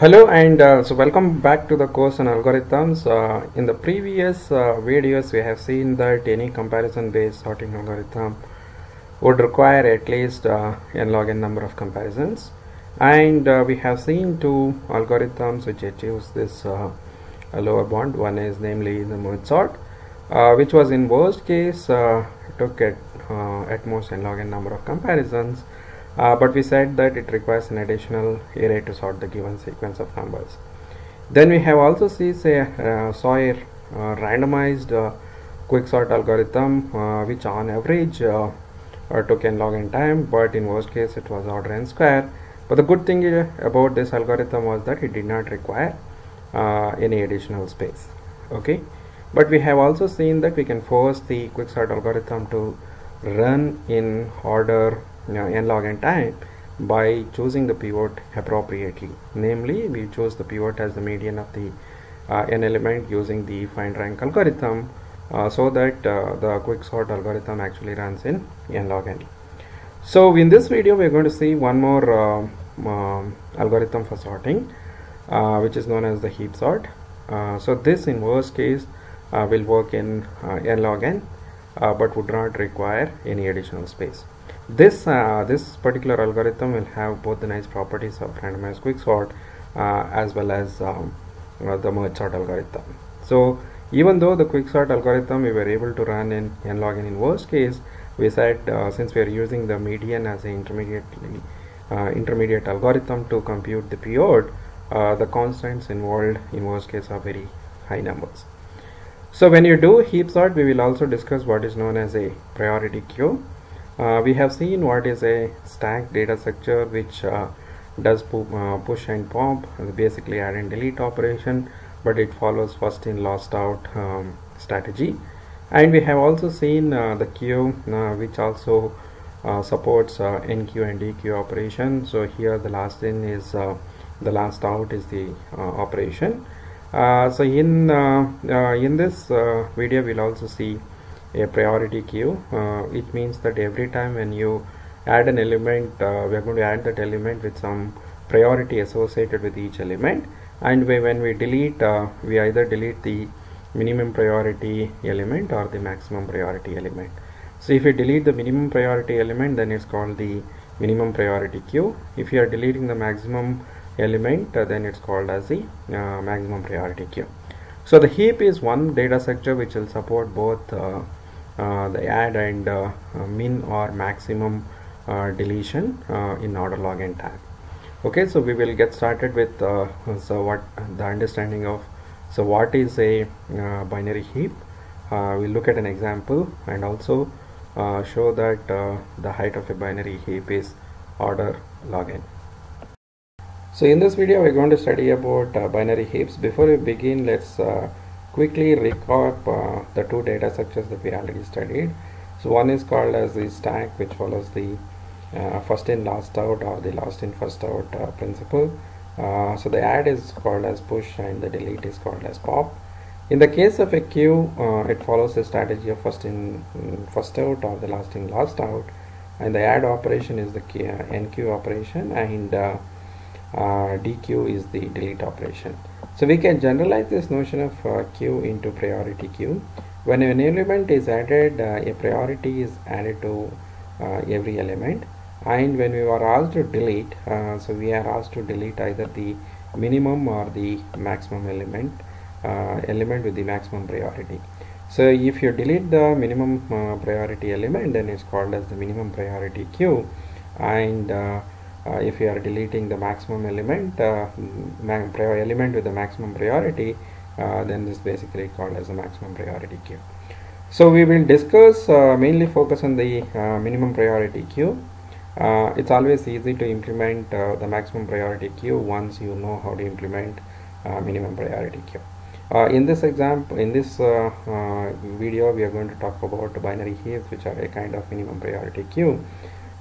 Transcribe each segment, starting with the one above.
Hello and uh, so welcome back to the course on algorithms. Uh, in the previous uh, videos we have seen that any comparison based sorting algorithm would require at least uh, n log n number of comparisons and uh, we have seen two algorithms which achieves this uh, lower bound. One is namely the merge sort uh, which was in worst case uh, took at, uh, at most n log n number of comparisons uh, but we said that it requires an additional array to sort the given sequence of numbers. Then we have also see say, uh, saw a uh, randomized uh, quicksort algorithm uh, which on average uh, took n log n time but in worst case it was order n square. But the good thing about this algorithm was that it did not require any additional space. Okay, but we have also seen that we can force the quicksort algorithm to run in order know, n log n time by choosing the pivot appropriately. Namely, we choose the pivot as the median of the uh, n element using the find rank algorithm uh, so that uh, the quicksort algorithm actually runs in n log n. So in this video we are going to see one more um, um, algorithm for sorting uh, which is known as the heap sort. Uh, so this in worst case uh, will work in n log n but would not require any additional space this uh, this particular algorithm will have both the nice properties of randomized quicksort uh, as well as um, uh, the merge sort algorithm. So even though the quicksort algorithm we were able to run in n log n in worst case we said uh, since we are using the median as an intermediately uh, intermediate algorithm to compute the pivot uh, the constants involved in worst case are very high numbers. So when you do heap sort we will also discuss what is known as a priority queue uh, we have seen what is a stack data structure which uh, does pu uh, push and pop basically add and delete operation but it follows first in last out um, strategy. And we have also seen uh, the queue uh, which also uh, supports enqueue and dequeue operation. So here the last in is the last out is the operation. So in in this video we'll also see a priority queue. Uh, it means that every time when you add an element uh, we are going to add that element with some priority associated with each element. And we, when we delete uh, we either delete the minimum priority element or the maximum priority element. So if you delete the minimum priority element then it's called the minimum priority queue. If you are deleting the maximum element uh, then it's called as the uh, maximum priority queue. So the heap is one data structure which will support both uh, the add and uh, uh, min or maximum deletion in order log n time. Okay so we will get started with so what the understanding of so what is a binary heap? We'll look at an example and also show that the height of a binary heap is order log n. So in this video we're going to study about uh, binary heaps. Before we begin let's uh, quickly recap uh, the two data structures that we already studied. So one is called as the stack which follows the uh, first in last out or the last in first out uh, principle. Uh, so the add is called as push and the delete is called as pop. In the case of a queue uh, it follows the strategy of first in first out or the last in last out. And the add operation is the key, enqueue operation and dequeue is the delete operation so we can generalize this notion of uh, queue into priority queue. When an element is added, uh, a priority is added to uh, every element. And when we are asked to delete, uh, so we are asked to delete either the minimum or the maximum element, uh, element with the maximum priority. So if you delete the minimum uh, priority element, then it's called as the minimum priority queue. And uh, if you are deleting the maximum element uh, element with the maximum priority uh, then this is basically called as a maximum priority queue. So we will discuss mainly focus on the minimum priority queue. Uh, it's always easy to implement uh, the maximum priority queue once you know how to implement uh, minimum priority queue. in this example, in this video, we are going to talk about binary heaps, which are a kind of minimum priority queue,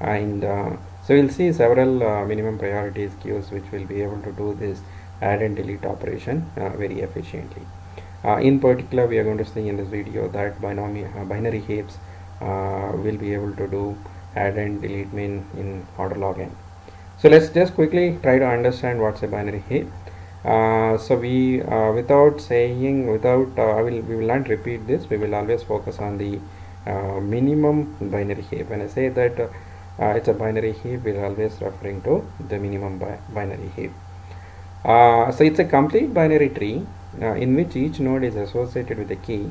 and so we'll see several uh, minimum priorities queues which will be able to do this add and delete operation uh, very efficiently. Uh, in particular, we are going to see in this video that binomial uh, binary heaps uh, will be able to do add and delete min in order log n. so let's just quickly try to understand what's a binary heap uh, so we without saying without I will we will not repeat this we will always focus on the minimum binary heap when I say that uh, it's a binary heap we are always referring to the minimum bi binary heap uh, so it's a complete binary tree in which each node is associated with a key.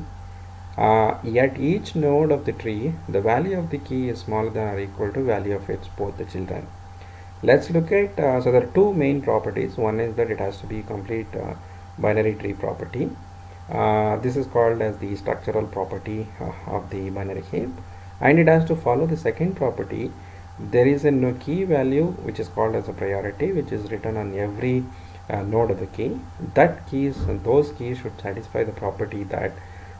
Yet each node of the tree the value of the key is smaller than or equal to the value of its both the children. Let's look at uh, so there are two main properties. One is that it has to be complete uh, binary tree property. Uh, this is called as the structural property uh, of the binary heap and it has to follow the second property there is a no key value which is called as a priority which is written on every uh, node of the key that keys those keys should satisfy the property that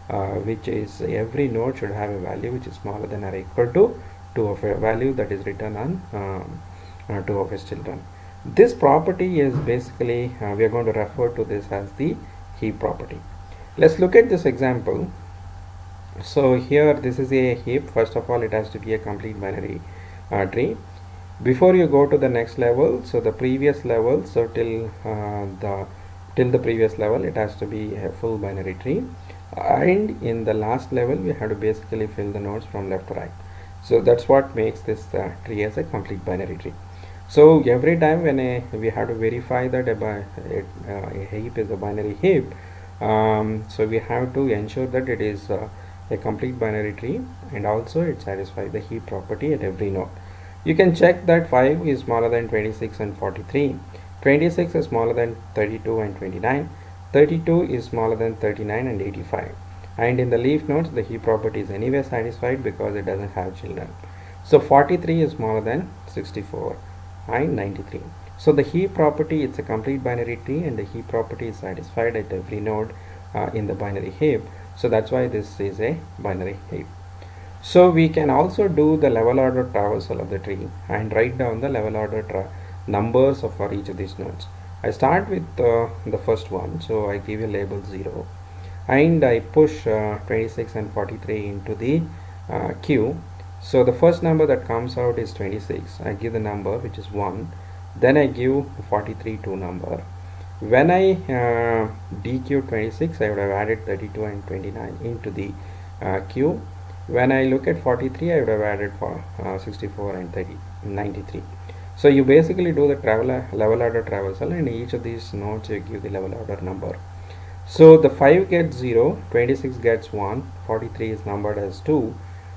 uh, which is every node should have a value which is smaller than or equal to 2 of a value that is written on um, uh, two of his children. This property is basically, uh, we are going to refer to this as the heap property. Let's look at this example. So here this is a heap. First of all, it has to be a complete binary tree. Before you go to the next level, so the previous level, so till uh, the till the previous level, it has to be a full binary tree. And in the last level, we have to basically fill the nodes from left to right. So that's what makes this uh, tree as a complete binary tree so every time when a, we have to verify that a, a, uh, a heap is a binary heap um, so we have to ensure that it is uh, a complete binary tree and also it satisfies the heap property at every node. You can check that 5 is smaller than 26 and 43 26 is smaller than 32 and 29 32 is smaller than 39 and 85 and in the leaf nodes the heap property is anyway satisfied because it doesn't have children. So 43 is smaller than 64 and 93 so the heap property it's a complete binary tree and the heap property is satisfied at every node uh, in the binary heap so that's why this is a binary heap so we can also do the level order traversal of the tree and write down the level order numbers of for each of these nodes. I start with uh, the first one. So I give a label 0 and I push uh, 26 and 43 into the uh, queue. So the first number that comes out is 26 I give the number which is 1 then I give 43 to number when I uh, dequeue 26 I would have added 32 and 29 into the uh, queue when I look at 43 I would have added for uh, 64 and 30 93 so you basically do the travel level order traversal and each of these nodes you give the level order number. So the 5 gets 0 26 gets 1 43 is numbered as 2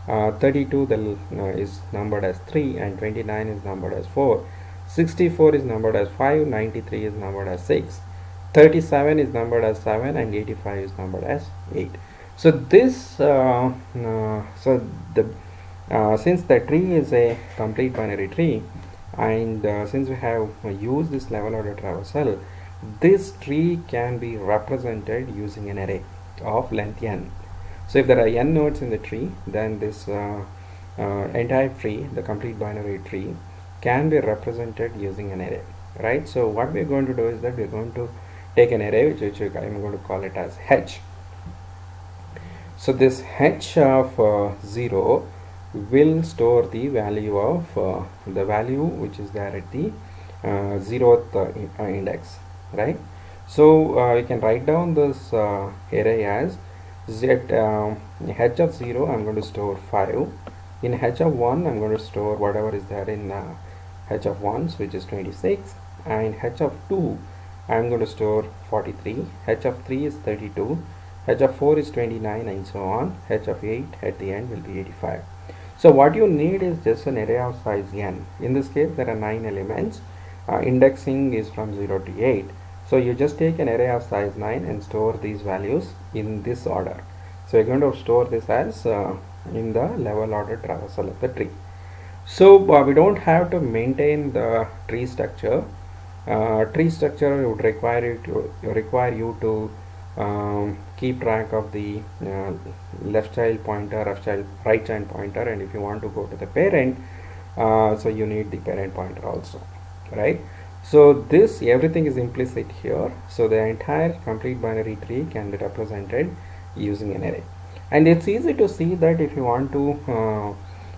uh, 32 the, uh, is numbered as 3 and 29 is numbered as 4 64 is numbered as 5 93 is numbered as 6 37 is numbered as 7 and 85 is numbered as 8 so this uh, uh so the uh, since the tree is a complete binary tree and uh, since we have used this level order traversal this tree can be represented using an array of length n. So if there are n nodes in the tree, then this uh, uh, entire tree, the complete binary tree, can be represented using an array, right? So what we're going to do is that we're going to take an array, which, which I'm going to call it as h. So this h of uh, 0 will store the value of uh, the value which is there at the uh, zeroth uh, index, right? So you can write down this array as z uh, h of 0 I'm going to store 5 in h of 1 I'm going to store whatever is there in uh, h of 1 which is 26 and h of 2 I'm going to store 43 h of 3 is 32 h of 4 is 29 and so on. H of 8 at the end will be 85 so what you need is just an array of size n. In this case there are 9 elements. Uh, indexing is from 0 to 8 so you just take an array of size 9 and store these values in this order. So you're going to store this as uh, in the level order traversal of the tree. So uh, we don't have to maintain the tree structure. Uh, tree structure would require you to require you to um, keep track of the uh, left child pointer, left child, right child pointer, and if you want to go to the parent, uh, so you need the parent pointer also, right? so this everything is implicit here so the entire complete binary tree can be represented using an array and it's easy to see that if you want to uh,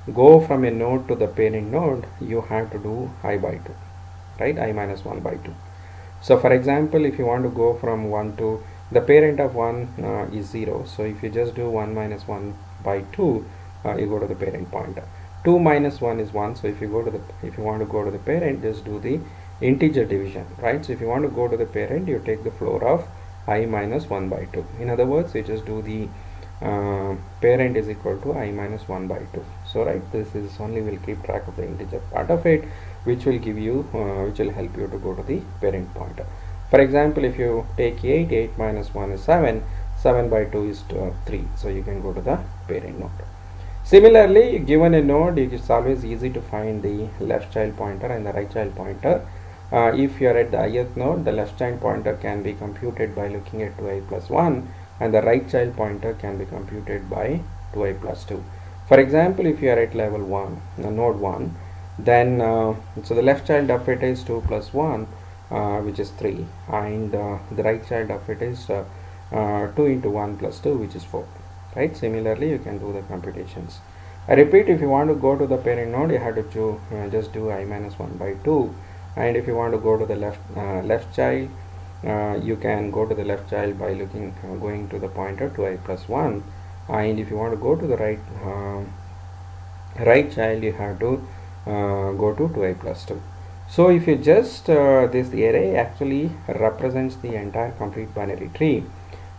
go from a node to the parent node you have to do i by 2 right? I minus 1 by 2 so for example if you want to go from 1 to the parent of 1 uh, is 0 so if you just do 1 minus 1 by 2 uh, you go to the parent pointer 2 minus 1 is 1 so if you go to the if you want to go to the parent just do the integer division right? So if you want to go to the parent you take the floor of i minus 1 by 2 in other words you just do the uh, parent is equal to i minus 1 by 2 so right this is only will keep track of the integer part of it which will give you uh, which will help you to go to the parent pointer. For example if you take 8 8 minus 1 is 7 7 by 2 is uh, 3 so you can go to the parent node. Similarly given a node it's always easy to find the left child pointer and the right child pointer. Uh, if you are at the ith node the left child pointer can be computed by looking at 2i plus 1 and the right child pointer can be computed by 2i plus 2 for example if you are at level 1 uh, node 1 then uh, so the left child of it is 2 plus 1 uh, which is 3 and uh, the right child of it is uh, uh, 2 into 1 plus 2 which is 4 right? Similarly you can do the computations. I repeat if you want to go to the parent node you have to do, just do i minus 1 by 2 and if you want to go to the left left child uh, you can go to the left child by looking uh, going to the pointer to i plus 1 and if you want to go to the right uh, right child you have to uh, go to 2i plus 2 so if you just uh, this array actually represents the entire complete binary tree.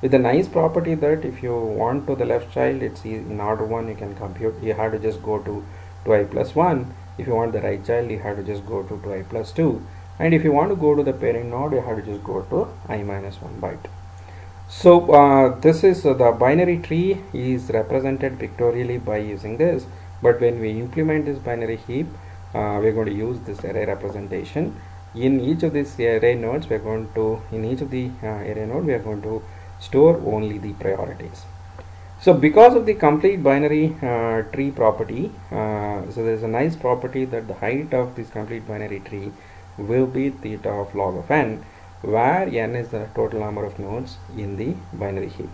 With a nice property that if you want to the left child it's in order 1 you can compute you have to just go to 2i plus 1 if you want the right child you have to just go to 2i plus 2 and if you want to go to the parent node you have to just go to i minus 1 byte. So uh, this is uh, the binary tree is represented pictorially by using this. But when we implement this binary heap uh, we're going to use this array representation. In each of these array nodes we're going to in each of the uh, array node we are going to store only the priorities. So because of the complete binary uh, tree property uh, so there's a nice property that the height of this complete binary tree will be theta of log of n where n is the total number of nodes in the binary heap.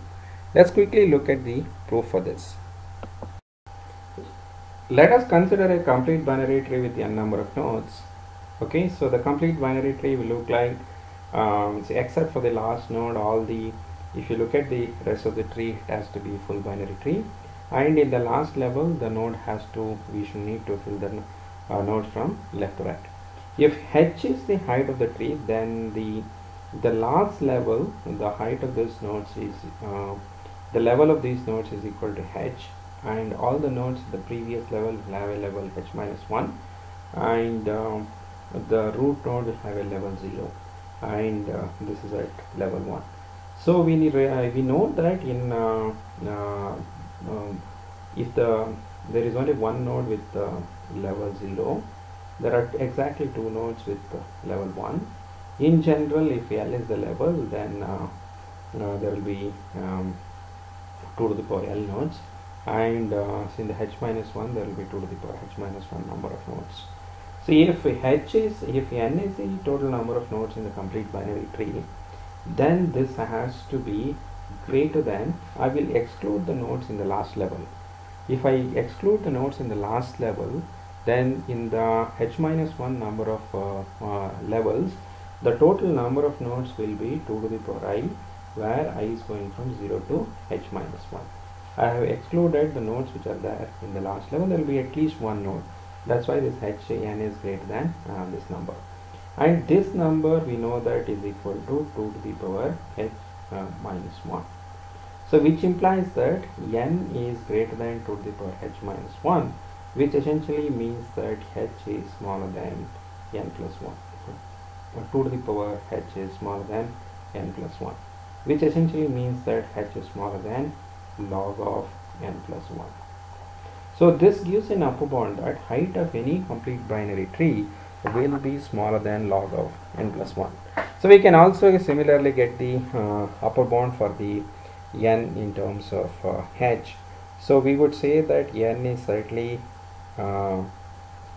Let's quickly look at the proof for this. Let us consider a complete binary tree with n number of nodes. Okay so the complete binary tree will look like um, except for the last node all the if you look at the rest of the tree it has to be full binary tree. And in the last level the node has to we should need to fill the uh, nodes from left to right if h is the height of the tree then the the last level the height of this nodes is uh, the level of these nodes is equal to h and all the nodes the previous level will have a level h minus 1 and uh, the root node will have a level 0 and uh, this is at level 1 so we need uh, we know that in uh, uh, um, if the there is only one node with level 0 there are exactly two nodes with level 1 in general if L is the level then uh, there will be um, 2 to the power L nodes. And uh, in the H minus 1 there will be 2 to the power H minus 1 number of nodes. So if H is if N is the total number of nodes in the complete binary tree then this has to be greater than I will exclude the nodes in the last level. If I exclude the nodes in the last level then in the h minus 1 number of uh, uh, levels the total number of nodes will be 2 to the power i where i is going from 0 to h minus 1 I have excluded the nodes which are there in the last level. There will be at least one node. That's why this h n is greater than uh, this number. And this number we know that is equal to 2 to the power h uh, minus 1 so which implies that n is greater than 2 to the power h minus 1 which essentially means that h is smaller than n plus 1 or 2 to the power h is smaller than n plus 1 which essentially means that h is smaller than log of n plus 1 so this gives an upper bound that height of any complete binary tree will be smaller than log of n plus 1 so we can also similarly get the uh, upper bound for the n in terms of uh, h. So we would say that n is certainly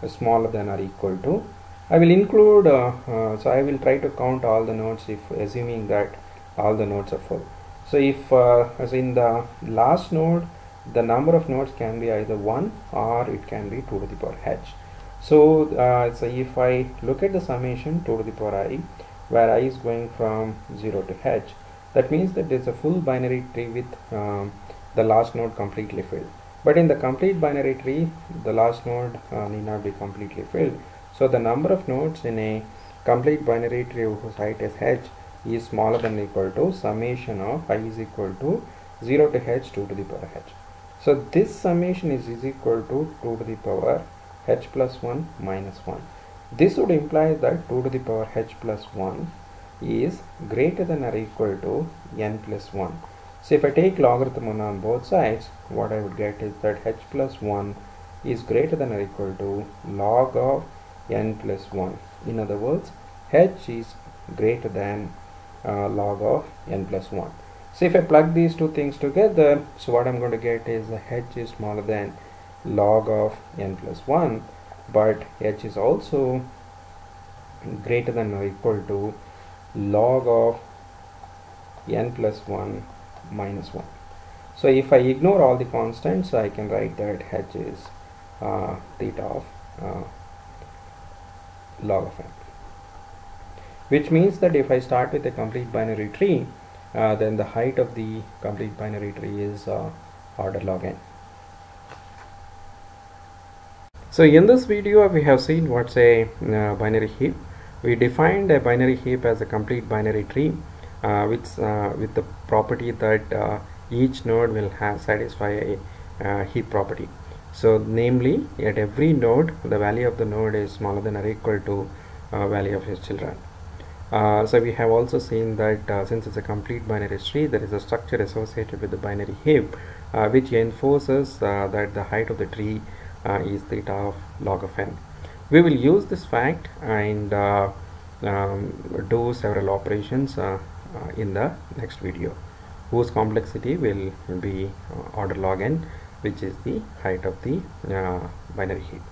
smaller than or equal to. I will include uh, uh, so I will try to count all the nodes if assuming that all the nodes are full. So if uh, as in the last node the number of nodes can be either 1 or it can be 2 to the power h. So, uh, so if I look at the summation 2 to the power i where i is going from 0 to h that means that there's a full binary tree with um, the last node completely filled but in the complete binary tree the last node uh, need not be completely filled so the number of nodes in a complete binary tree whose height is h is smaller than or equal to summation of i is equal to 0 to h 2 to the power h so this summation is, is equal to 2 to the power h plus 1 minus 1. This would imply that 2 to the power h plus 1 is greater than or equal to n plus 1. So if I take logarithm on both sides, what I would get is that h plus 1 is greater than or equal to log of n plus 1. In other words, h is greater than uh, log of n plus 1. So if I plug these two things together, so what I'm going to get is h is smaller than log of n plus 1 but h is also greater than or equal to log of n plus 1 minus 1 so if I ignore all the constants I can write that h is uh, theta of uh, log of n. Which means that if I start with a complete binary tree uh, then the height of the complete binary tree is uh, order log n. So in this video we have seen what's a uh, binary heap. We defined a binary heap as a complete binary tree with, uh, with the property that uh, each node will have satisfy a uh, heap property. So namely at every node the value of the node is smaller than or equal to uh, value of its children. so we have also seen that since it's a complete binary tree there is a structure associated with the binary heap which enforces that the height of the tree uh, is theta of log of n. We will use this fact and uh, um, do several operations uh, Uh, in the next video whose complexity will be uh, order log n which is the height of the uh, binary heap.